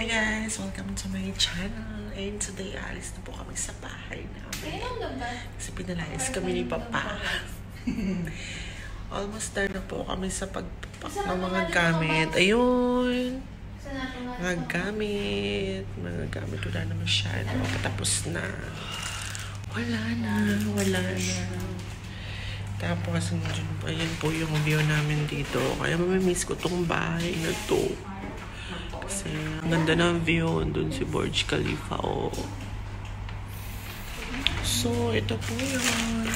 Hi guys! Welcome to my channel. And today, alis na po kami sa bahay namin. Kasi pinalayas kami ni Papa. Almost done na po kami sa pagpapak ng mga gamit. Ayun! Mga gamit. Mga gamit. Wala na masyado. Patapos na. Wala na. Wala na. Tapos, ayan po yung view namin dito. Kaya mamimiss ko tong bahay na to. Kasi ang ganda ng view. Doon si Burj Khalifa. Oh. So, ito po yun.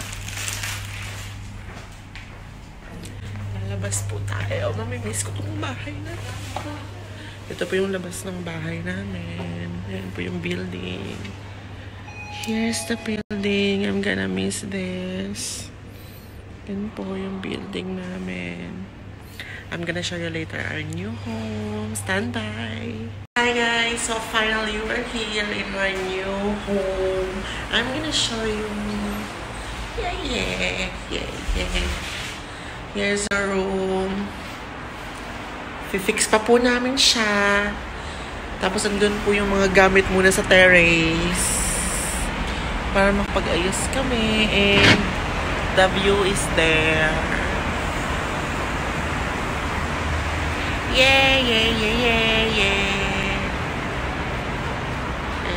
Lalabas po tayo. Mamimiss ko tong bahay na to. Ito po yung labas ng bahay namin. Ayan po yung building. Here's the building. I'm gonna miss this. Yan po yung building namin. I'm gonna show you later our new home. Stand by! Hi guys! So finally we're here in our new home. I'm gonna show you. Yeah, yeah, yeah, yeah. Here's our room. Fifix pa po namin siya. Tapos andun po yung mga gamit muna sa terrace. Para makapag-ayos kami. And the view is there.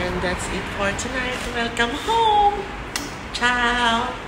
And that's it for tonight. Welcome home. Ciao.